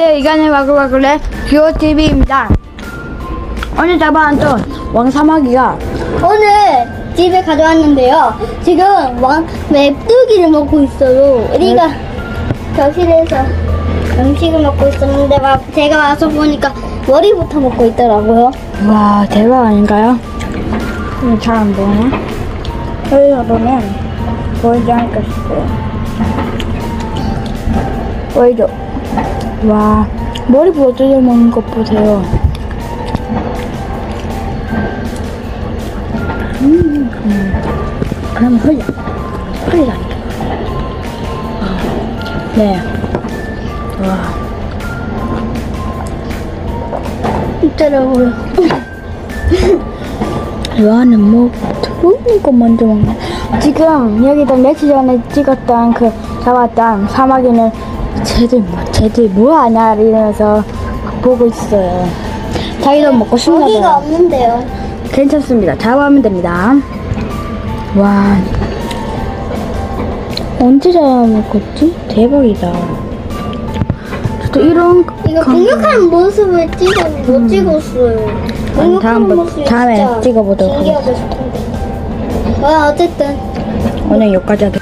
네, 이간의 와글와글의 듀오TV입니다. 오늘 잡아온 왕사마귀가 오늘 집에 가져왔는데요. 지금 왕 맵뚜기를 먹고 있어요. 우리가 교실에서 음식을 먹고 있었는데 막 제가 와서 보니까 머리부터 먹고 있더라고요. 와 대박 아닌가요? 잘 안 보이네. 여기서 보면 보이지 않을까 싶어요. 보이죠? 와 머리부터 뜯어 먹는 것 보세요. 음, 음. 그럼 흘려. 흘리라니까. 아, 네. 와. 있더라고요. 요한은 뭐 들어오는 거 먼저 먹네. 지금 여기다 며칠 전에 찍었던 그 잡았던 사마귀는 쟤들 뭐 쟤들 뭐 하냐 이러면서 보고 있어요. 자기도 먹고 싶나 고기가 봐요. 없는데요. 괜찮습니다. 잡아오면 됩니다. 와 언제 잡아먹었지? 대박이다. 저도 이런 이거 강- 공격하는 모습을 찍어 못 찍었어요. 공격하는 다음번- 모습이 다음에 진짜 찍어보도록 신기하고 싶은데. 와 어쨌든 오늘 여기까지 하도록